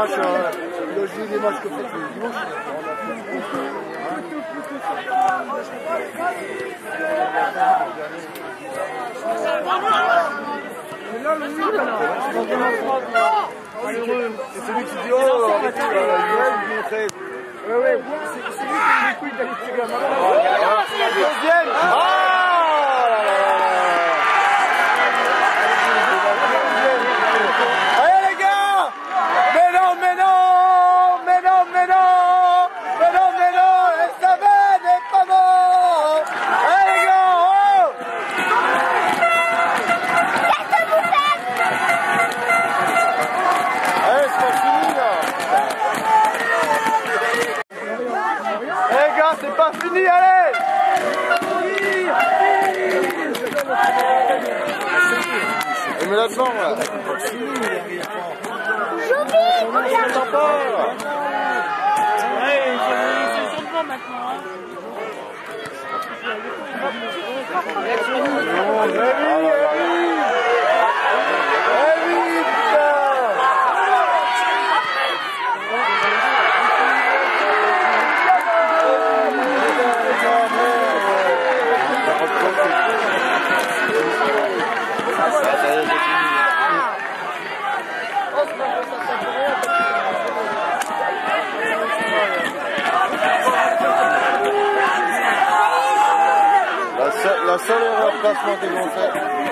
matchs, il matchs c'est celui qui dit oh 13. Oui, oui. C'est lui qui deuxième. Et mets là-dedans, là Je t'entends pas Ouais, c'est sur le vent maintenant. Hein. La seule, erreur de placement qu'ils vont faire.